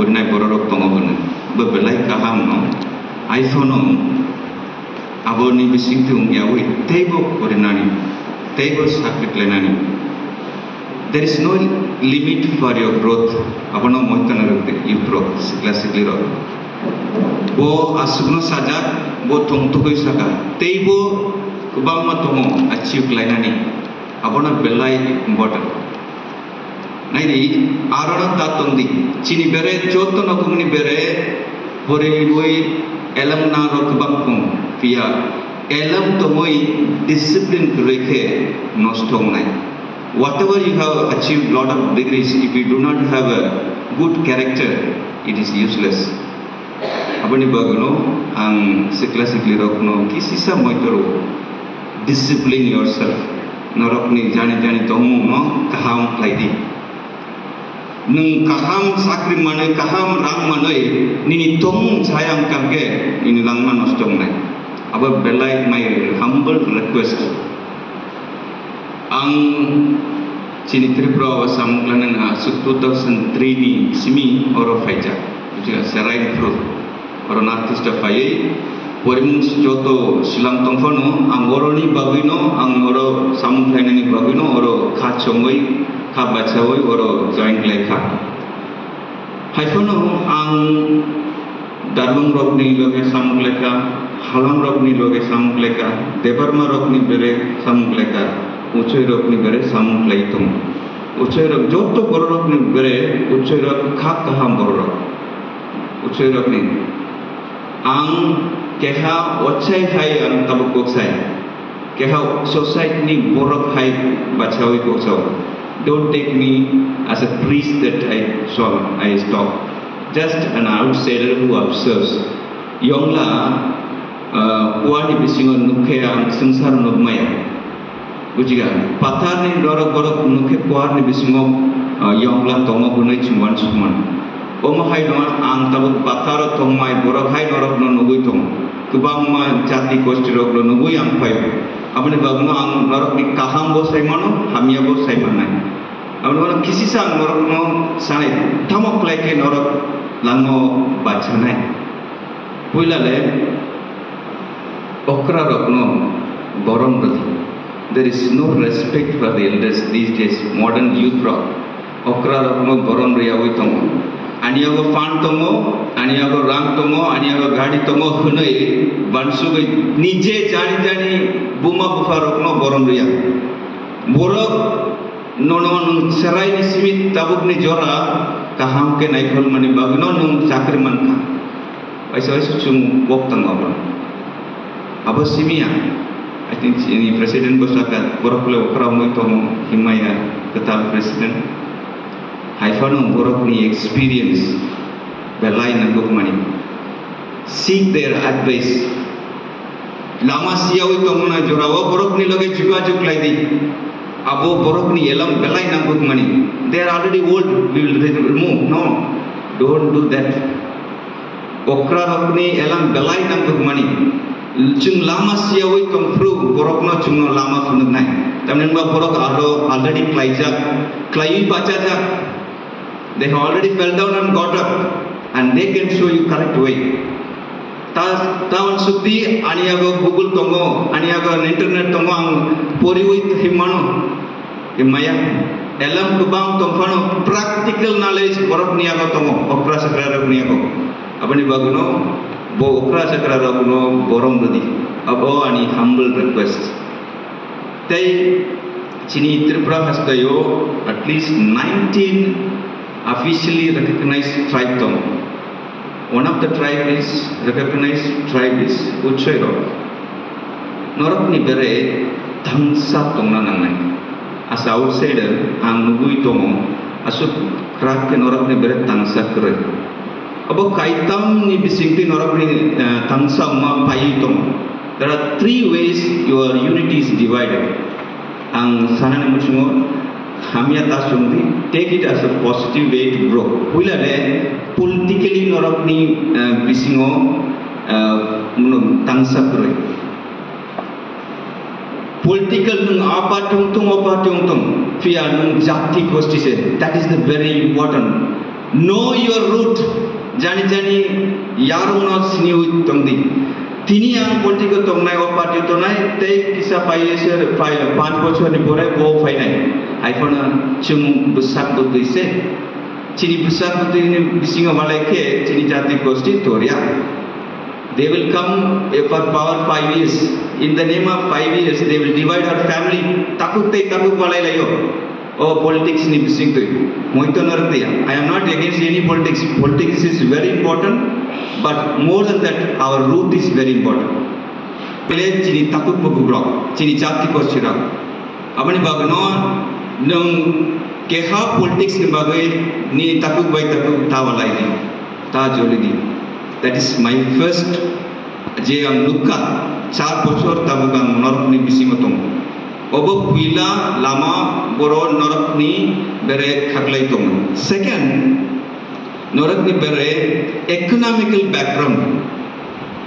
ஒன்னை பொருளுக்கு பொங்கொன்னு இப்போ விலை கலாம்னோ ஐஃபோனோ அவனி விசிங்கு உங்கியாவோ தேய்போ ஒரு நாணி தேய்போ சாக்கிட்ல நாணி there is no limit for your growth அவனோ மொத்தன இருக்கு இப்ரோ சிக்லா சிக்லிரோ वो आसुगनो साजार वो थोंथुखै सागा तेइबो गोबां मा दङ आथिउ ग्लायनानै आबना बेलाय इम्पर्टेन्ट ಐದಿ ಆರೋಣ ತಾತೊಂದಿ ಚಿನಿ ಬೆರೆ ಚೋತನ ಕುಮನಿ ಬೆರೆ ಹೊರೆ ಮೊಯ್ ಎಲಂ ನಾ ರೊಕ್ಬಕ್ಕು ಪಿಯಾ এলম তোমাই ডিসিপ্লিন রেখে নষ্ট নাই whatever you have achieved lot of degrees if you do not have a good character it is useless apni bagno ang sikla sikli rokno kisisa moitoro discipline yourself narokni jani jani tomu no kaham laidi nung kaham sakri mane kaham rang manai ni tong sayang kage ini langman ostong nai aba belai my humble request ang sini prawa wasam klanan 2003 ni simi oro faija juga ya, serai fruit oro natis da fayai Porimung sejoto silang tongfono ang oro ni bagino ang oro samukhainani bagino oro khachongoi habbachawi oro joint lekha haifono ang darlung rokni loge samuk lekha halang rokni loge samuk lekha debarma rokni bere samuk lekha উচ্চই রগ্নি বেড়ে সামুক লাইতুম উচ্চই rock যত বড় রগ্নি বেড়ে উচ্চই rock খাক কাহাম বড় rock উচ্চই রগ্নি আং কেহা অচ্ছাই খাই আং তাবক গোসাই কেহা সোসাইটিনি বড় খাই বাছাওই গোসাও Don't take me as a priest that I saw, I stop. Just an outsider who observes. Yongla kuwani bisingon nukhe ang sengsar nukmaya. Ujiga, patar ni dorok dorok nukhe kuwani bisingo yongla tongo kunai cumuan cumuan. Oma hai dong ang tabut patar tongmai borok hai dorok no nugui tong. Kubang ma jati kosti dorok no nugui ang payo. Abang ni bagus ang dorok ni kaham bos saya mano, hamia bos saya manai. ಅವನವನ ಕಿಸಿಸ ನೊರಕ್ನೋ ಸಾಣೆ ಥಮಕ್ಲೈಕೆ ನೊರಕ್ ಲಂಗೋ ಬಾಚನೆ ಹುಯ್ಲಲೆ okra rokno borom rathi there is no respect for the elders these days modern youth rock okra rokno borom riyawi tomo aniyago fan tomo aniyago rang tomo aniyago gadi tomo hunai bansu ge nije jani jani buma bufa rokno borom riya borok nonon serai ni simit tabuk ni jora kaham ke hol mani bagno nonon cakir man ka aisa aisa cung wok tang abra aba simia ya? I think ini presiden bersakat borak le ukramu itu himaya ketal presiden non borok ni experience belai nangguk mani seek their advice lama siau itu mengajurawa borok ni lagi juga juk di above Barokni, Elam, Belai, Mani. They are already old, we will remove. No, don't do that. Okra Rokni, Elam, Belai, Mani. Chung lama siya woi kampru borok no chung no lama funduk nai. Tamen ba borok alo already klaijak, klaiu bachajak. They have already fell down and got up and they can show you correct way. ತಾವು ಸುದ್ದಿ ಅಣಿಯಾಗ Google ತೊಂಗೋ internet internet आंग पोरी हुई थी मानो maya dalam kubang tomfano practical knowledge korok niago tomo okra sakra rok niago abani baguno bo okra sakra rok no borom rodi abo ani humble request tai chini tripura hastayo at least 19 officially recognized tribe tomo one of the tribe is recognized tribe is uchoy norok ni bere dhansat tongna nangnai asa usede ang mugui tomo asup rakke norak ni beret tangsa kere. Apa kaitam ni bisingti norak ni tangsa umma payi tomo. There are three ways your unity is divided. Ang sana ni mucungo hamia tasundi take it as a positive way to grow. Pula le politically norak ni bisingo tangsa kere. political tung apa tung tung apa tung tung fear tung jati kosti se that is the very important know your root জানি জানি ইয়ার মন স্নিউ তংদি তিনি আম politic তংনাই অপাটি তংনাই তেই কিসা পাইয়েছে file পাঁচ বছর পরে গো ফাইনাই iPhone চুম বুসাক দুইছে চিনি বুসাক দুই বিসিং মালাইকে চিনি জাতি গোষ্ঠী তোরিয়া They will come for power five years. In the name of five years, they will divide our family. Takutte takuk valayo. Oh, politics ni bising tu. Muito I am not against any politics. Politics is very important, but more than that, our root is very important. Pilih cini takuk pagubrak, chini jati kosirak. Abang ni bagno nung keha politics ni bagai ni takuk baik takuk tawalai ni, tajolidi. that is my first jeyam lukka চার বছর তাবুগান নরকনি বিসিমতম of পিলা Lama বড় নরকনি বেড়ে খাকলাইতম second নরকনি বেড়ে economical background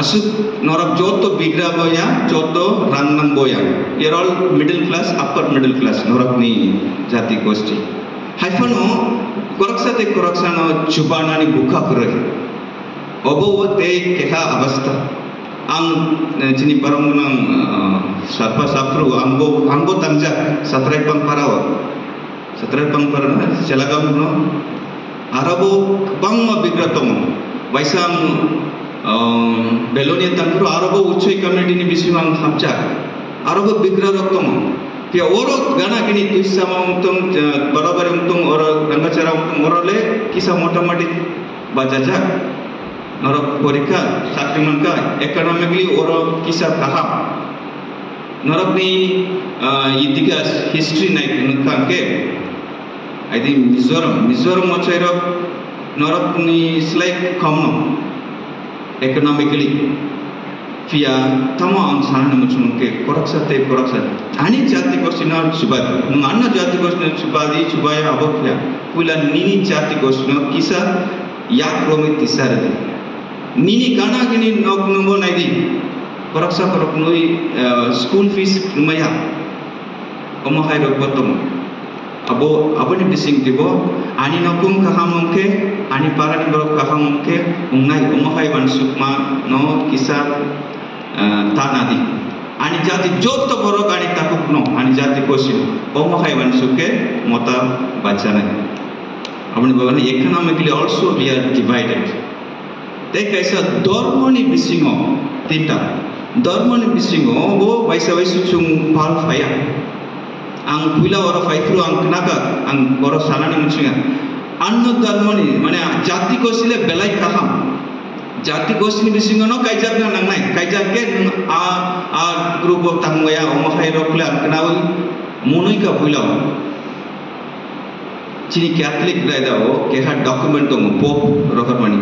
আসুক নরক যত বিগ্রা বয়া যত রান্নাম বয়া এর all middle class upper middle class নরকনি জাতি গোষ্ঠী হাইফানো করকসাতে করকসানো চুবানানি বুখা করে ඔබවතේ කෙහා අවස්ථා ang chini parang nang sapa sapru anggo anggo tangja satrai pang parawa satrai pang parana selagam no arabo bang ma bigratom waisam belonia tangru arabo uchoi community ni bisimang hapcha arabo bigratom pia oro gana kini tuisa mongtong barabar mongtong oro rangachara mongtong oro le kisa motamati bajaja ମୋର ପରୀକ୍ଷା ଛାତ୍ରୀମାନଙ୍କ ଏକାଡେମିକଲି ଓର କିସା ତାହା ମୋର ବି ଇତିହାସ history ନାହିଁ ତାଙ୍କେ ଆଇଦି ମିଜୋରାମ ମିଜୋରାମ ଅଛର ମୋର it's like କମ ଏକନୋମିକଲି ପିଆ ତମ ସାହାଣ ମୁଖେ କରକ୍ସା ତେ କରକ୍ସା ଆଣି ଜାତି କୋଷ୍ଠୀ ନା ଛୁବାଦି ମୁଁ ଅନ୍ୟ ଜାତି କୋଷ୍ଠୀ ଛୁବାଦି ଛୁବାଇ ଅବକ୍ଷା ପିଲା ନିନି ଜାତି କୋଷ୍ଠୀ କିସା ୟା କ୍ରମେ ତିସାରେ ଦେଇ nini nok numbo naidi koraksa korok nui school fees lumaya omo hai rok botom abo abo ni bising tibo ani nokum kahamong ke ani para ni borok kahamong ke ungai omo hai ban sukma no kisah tanadi ani jati jot borok ani takuk no ani jati kosil omo hai ban suke mota bachana আপনি বলেন economically also we are divided તે કહેશે ધર્મની બિસિંગો તીટા ધર્મની બિસિંગો બો વૈસે વૈસુ છું ફાલ ફાયા ang puila oro faithru ang knaka ang oro salani muchinga অন্য ধর্মনি মানে জাতি কষিলে বেলাই খাহাম জাতি কষিনি বিসিঙ্গ ন কাইজাক না নাই কাইজাকে আ আ গ্রুপ অফ তাঙ্গয়া অমহাই রকলা কনাউ মুনুই কা ভুলাও চিনি ক্যাথলিক দাইদাও কেহা ডকুমেন্ট দং পোপ রকমানি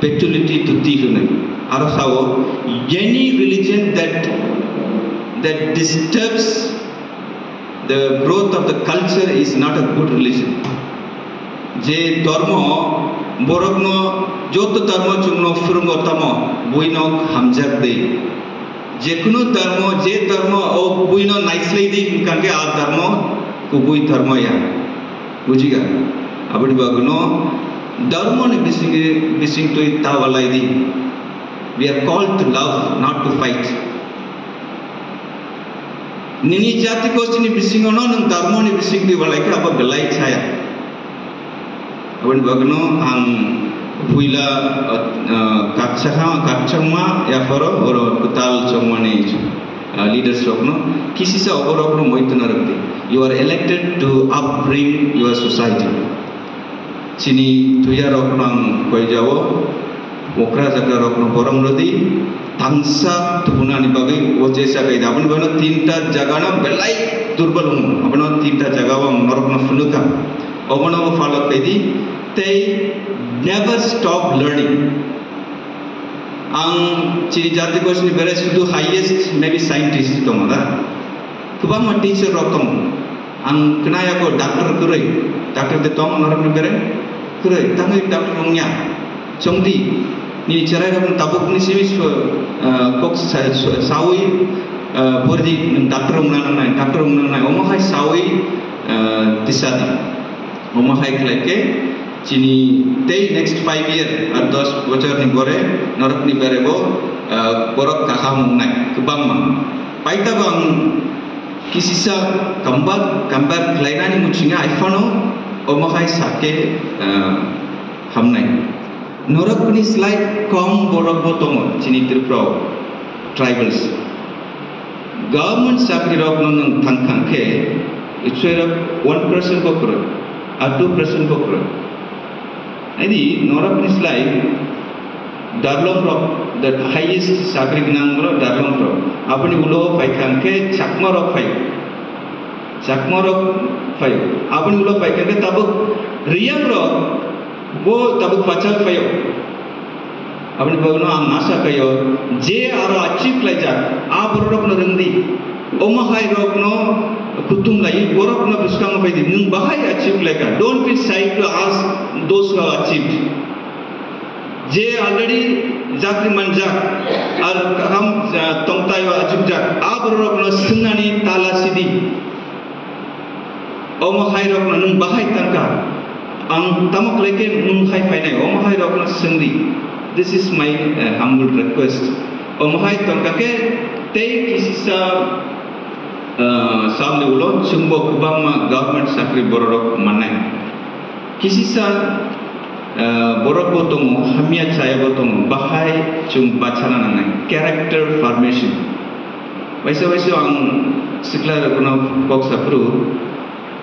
പെറ്റുലിറ്റി തുത്തിയിരിക്കുന്നത് അറസാവോ any religion that that disturbs the growth of the culture is not a good religion जे धर्म बरगनो जोत धर्म चुंगनो फुरुंगो तमो बुइनक हामजाक दे जेकुनो धर्म जे धर्म ओ बुइनो नाइसलै दे हिंकांगे आ धर्म कुबुई धर्म या बुझिगा अबड़ी बगनो Dharma ni bisinge bising to ittavalaidi. We are called to love, not to fight. Nini jati kosti ni bisingo no nang dharma ni bising di walai ka apa belai saya. Awan bagno ang huila kakchakha kakchangma ya faro or kutal changma ne ichu. leaders rokno kisi sa over rokno moitna rakte. You are elected to upbring your society. চিনি তুইয়া রকনাং কয়ে যাব ওখরা জাগরা রকন বরং নদী থাংসা থুনানি বাগে ও জেসা কই আপনি বলেন তিনটা জাগা না বেলাই দুর্বল হুম আপন তিনটা জাগা ও নরকন ফুলকা অবন ও ফালক কই দি তে নেভার স্টপ লার্নিং আং চিনি জাতি কোশনি বেরে শুধু হাইয়েস্ট মেবি সাইন্টিস্ট তোমারা খুবা মা টিচার রকম আং কনায়া কো ডাক্তার করে ডাক্তার দে তম নরকন বেরে kure tangi tangi mung nya ni cerai ra mung tabuk ni simi so kok sai so sawi bor di mung tatur mung nang nai tatur mung nang nai sawi tisadi omo hai kleke chini tei next five year a dos bocor ni bore norok ni bere bo korok kaka nai kubang mang pai tabang Kisisa kambat kambat kelainan ini mungkin ya iPhone omahay sake hamnai norok ni slide kom borok botong chini tripro tribals government sakri rok non nang thang khang ke ichwe rok 1% kokro a 2% kokro adi norok ni slide darlong rok the highest sakri gnang rok darlong rok apni ulo phai khang ke chakma rok phai चकमा रोग फयो आपण उलोवप five कारण तब रियम रोग वो तब पचल फयो आपण बोलो आम नाशा कयो जे आरो अच्छी लायजाक आ बरोडक न रंदी ओमहाय रोग नो कुतुम लाई बोरक न बिस्काम फायदि नुंग बाहाय अच्छी लायका डोंट फील साइड टू आस दोस का अच्छी जे ऑलरेडी जाति मनजाक और हम तंगताय अचूक जाक आ बरोबर सिंगानी ताला सिदी aw ma hayrokna nung bahay tanka ang tamok leken nung hay fai nai aw ma hayrokna sengri this is my uh, humble request aw ma hay tanka ke tei kisi sa सामने उलो चुंबो कुबाम government साकरी बरोडक माने किसी सा baroque बोतों हमिया चाय बोतों बाहाय चुंग बाचाना नंगे character formation वैसे वैसे आं सिक्ला रकुना कॉक साकरू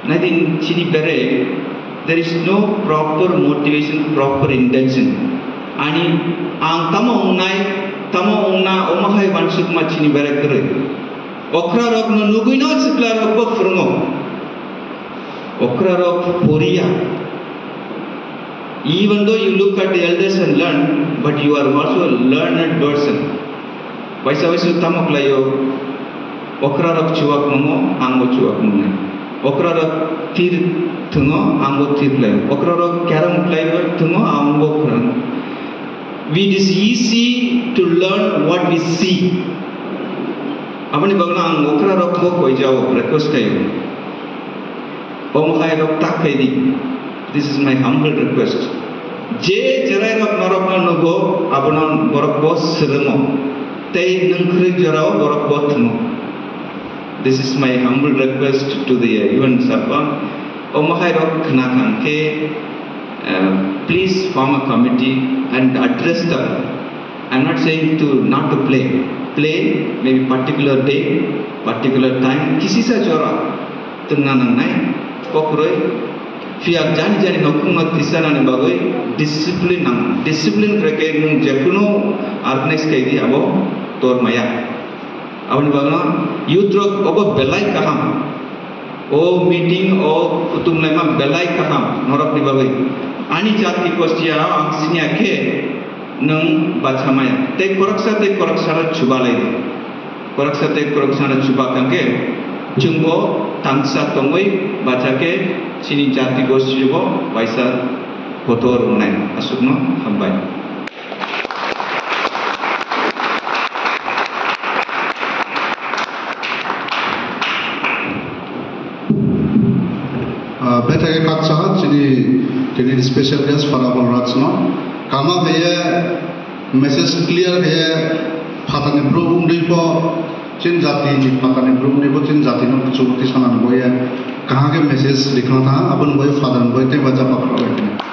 Nothing chili bere, there is no proper motivation, proper intention. And ang tama unay, tama unna omahay vansuk ma chini bere kare. Okra rok no nugui no chikla rok bo frungo. Okra rok poria. Even though you look at the elders and learn, but you are also a learned person. Vaisa vaisu tamok layo, okra rok chuwak mongo, ango chuwak mongo. ఒకరోలో తీర్థును అంబో తీర్లేవు ఒకరోలో క్యారం ప్లైవర్తును అంబో we it is easy to learn what we see આપણે બગના નોકરા રખો કોઈ જાઓ રિક્વેસ્ટ કર્યું ઓમ હાય રખ તાક કહી દી this is my humble request જે જરાય રખ નરક નગો આપણો બરક બો શ્રમ તઈ નંખરે જરાઓ બરક બો થનો This is my humble request to the UN Sabha, Omahairok Kanakanke, please form a committee and address the, I'm not saying to not to play, play maybe particular day, particular time, किसी सा चोरा तो ना ना ना पकड़ोए फिर आप जाने जाने हकुमत किसा ना बागोए डिसिप्लिन डिसिप्लिन करके जकुनो आर्गनाइज कर दिया वो तोर माया அப்படின்னு பார்க்கலாம் யூத்ரோக் ஒவ்வொரு பெல்லாய் கஹாம் ও মিটিং ও তুমলাইমা বেলাই কাহাম নরবনি বাবে আনি জাতি কষ্টিয়া আং সিনিয়া খে নং বাছামায়া তে করকসা তে করকসারা ছুবালাই করকসা তে করকসারা ছুবা কাকে চুঙ্গ তাংসা তঙ্গই বাছাকে সিনি জাতি গোষ্ঠী যুব পয়সা হতর নাই আসুক হামবাই থেকে কাজ ছাড়া যিনি টিনির স্পেশাল গেস্ট ফলাফল রাজন কামা হয়ে মেসেজ ক্লিয়ার হয়ে ফাতানি প্রবুং দিব চিন জাতি নি ফাতানি প্রবুং দিব চিন জাতি নো চুক্তি সানান বয়ে কাহাকে মেসেজ লিখনা থা আপন বয়ে ফাদান বয়ে তেবা জাপা করা